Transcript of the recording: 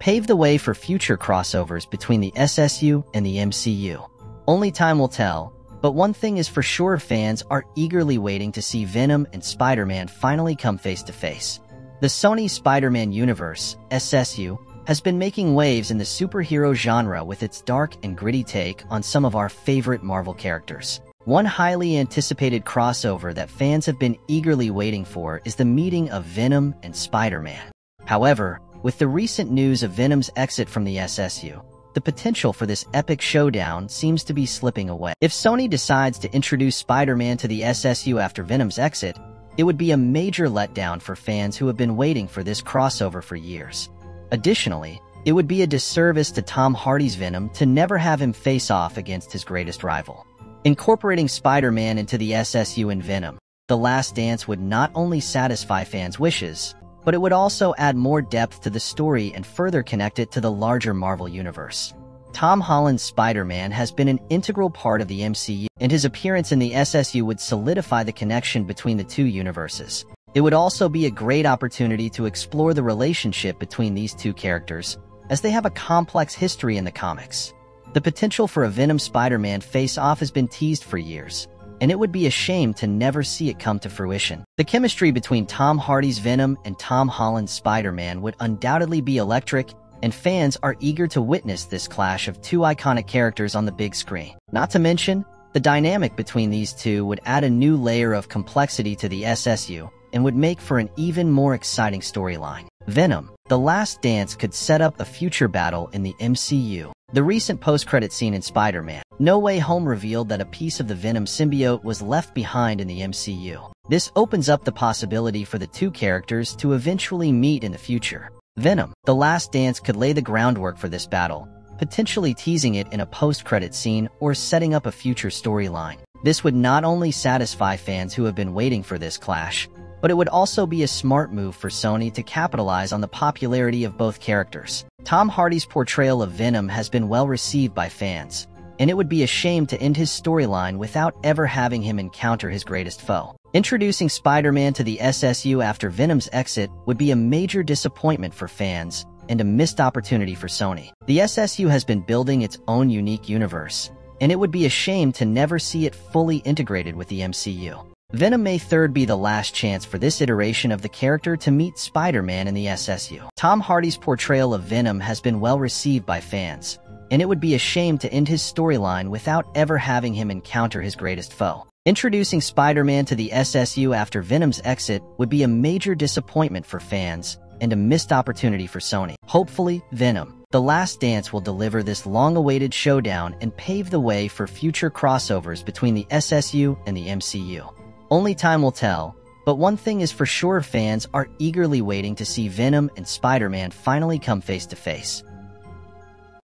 pave the way for future crossovers between the SSU and the MCU. Only time will tell, but one thing is for sure fans are eagerly waiting to see Venom and Spider-Man finally come face to face. The Sony Spider-Man universe, SSU, has been making waves in the superhero genre with its dark and gritty take on some of our favorite Marvel characters. One highly anticipated crossover that fans have been eagerly waiting for is the meeting of Venom and Spider-Man. However, with the recent news of Venom's exit from the SSU, the potential for this epic showdown seems to be slipping away. If Sony decides to introduce Spider-Man to the SSU after Venom's exit, it would be a major letdown for fans who have been waiting for this crossover for years. Additionally, it would be a disservice to Tom Hardy's Venom to never have him face off against his greatest rival. Incorporating Spider-Man into the SSU and Venom, The Last Dance would not only satisfy fans' wishes, but it would also add more depth to the story and further connect it to the larger Marvel universe. Tom Holland's Spider-Man has been an integral part of the MCU, and his appearance in the SSU would solidify the connection between the two universes. It would also be a great opportunity to explore the relationship between these two characters, as they have a complex history in the comics. The potential for a Venom Spider-Man face-off has been teased for years, and it would be a shame to never see it come to fruition. The chemistry between Tom Hardy's Venom and Tom Holland's Spider-Man would undoubtedly be electric, and fans are eager to witness this clash of two iconic characters on the big screen. Not to mention, the dynamic between these two would add a new layer of complexity to the SSU and would make for an even more exciting storyline. Venom, The Last Dance could set up a future battle in the MCU. The recent post-credit scene in Spider-Man No Way Home revealed that a piece of the Venom symbiote was left behind in the MCU. This opens up the possibility for the two characters to eventually meet in the future. Venom, The Last Dance could lay the groundwork for this battle, potentially teasing it in a post-credit scene or setting up a future storyline. This would not only satisfy fans who have been waiting for this clash, but it would also be a smart move for Sony to capitalize on the popularity of both characters. Tom Hardy's portrayal of Venom has been well received by fans, and it would be a shame to end his storyline without ever having him encounter his greatest foe. Introducing Spider-Man to the SSU after Venom's exit would be a major disappointment for fans and a missed opportunity for Sony. The SSU has been building its own unique universe, and it would be a shame to never see it fully integrated with the MCU. Venom May 3rd be the last chance for this iteration of the character to meet Spider-Man in the SSU. Tom Hardy's portrayal of Venom has been well received by fans, and it would be a shame to end his storyline without ever having him encounter his greatest foe. Introducing Spider-Man to the SSU after Venom's exit would be a major disappointment for fans and a missed opportunity for Sony. Hopefully, Venom, The Last Dance will deliver this long-awaited showdown and pave the way for future crossovers between the SSU and the MCU. Only time will tell, but one thing is for sure fans are eagerly waiting to see Venom and Spider-Man finally come face to face.